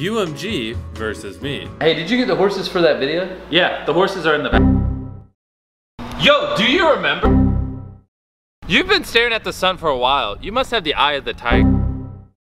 UMG versus me. Hey, did you get the horses for that video? Yeah, the horses are in the back. Yo, do you remember? You've been staring at the sun for a while. You must have the eye of the tiger.